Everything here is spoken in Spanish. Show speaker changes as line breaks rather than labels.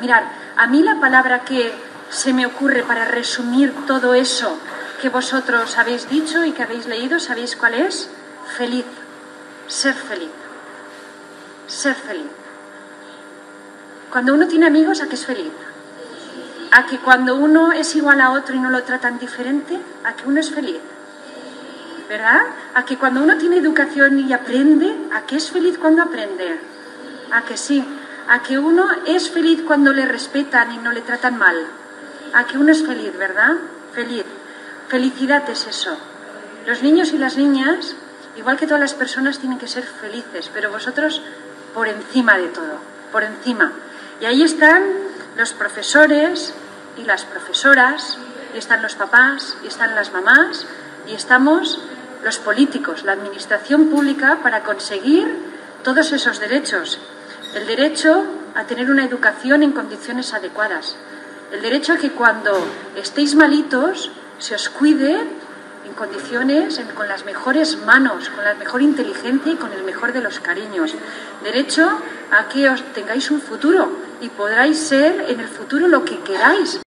Mirad, a mí la palabra que se me ocurre para resumir todo eso que vosotros habéis dicho y que habéis leído, ¿sabéis cuál es? Feliz, ser feliz, ser feliz. Cuando uno tiene amigos, ¿a qué es feliz? A que cuando uno es igual a otro y no lo tratan diferente, ¿a que uno es feliz? ¿Verdad? A que cuando uno tiene educación y aprende, ¿a qué es feliz cuando aprende? ¿A que sí? A que uno es feliz cuando le respetan y no le tratan mal. A que uno es feliz, ¿verdad? Feliz. Felicidad es eso. Los niños y las niñas, igual que todas las personas, tienen que ser felices, pero vosotros por encima de todo, por encima. Y ahí están los profesores y las profesoras, y están los papás, y están las mamás, y estamos los políticos, la administración pública, para conseguir todos esos derechos el derecho a tener una educación en condiciones adecuadas, el derecho a que cuando estéis malitos se os cuide en condiciones, con las mejores manos, con la mejor inteligencia y con el mejor de los cariños. Derecho a que os tengáis un futuro y podráis ser en el futuro lo que queráis.